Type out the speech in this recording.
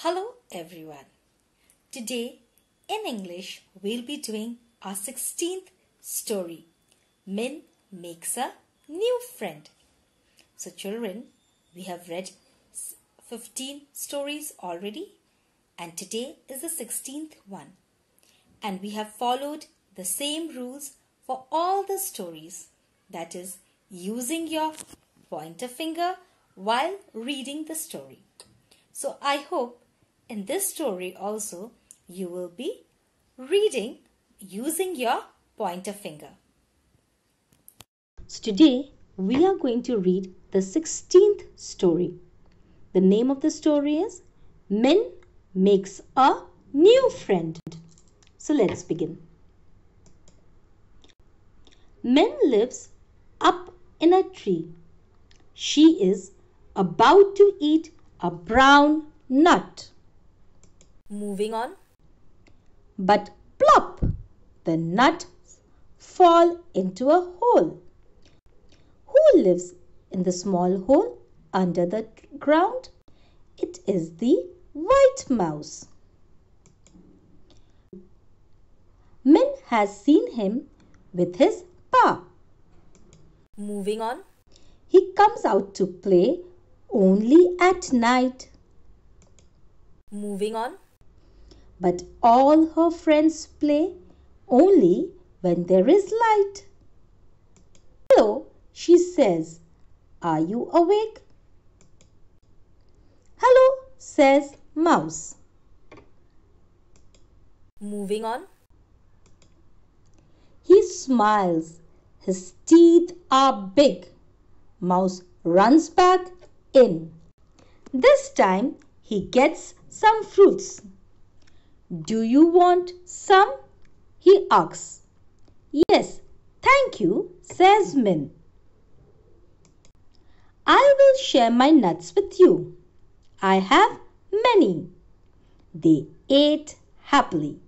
Hello everyone. Today in English we'll be doing our 16th story. Min makes a new friend. So children, we have read 15 stories already and today is the 16th one. And we have followed the same rules for all the stories. That is using your pointer finger while reading the story. So I hope in this story also you will be reading using your pointer finger. So today we are going to read the 16th story. The name of the story is Min Makes a New Friend. So let's begin. Min lives up in a tree. She is about to eat a brown nut. Moving on. But plop! The nut fall into a hole. Who lives in the small hole under the ground? It is the white mouse. Min has seen him with his pa. Moving on. He comes out to play only at night. Moving on. But all her friends play only when there is light. Hello, she says. Are you awake? Hello, says Mouse. Moving on. He smiles. His teeth are big. Mouse runs back in. This time he gets some fruits. Do you want some? He asks. Yes, thank you, says Min. I will share my nuts with you. I have many. They ate happily.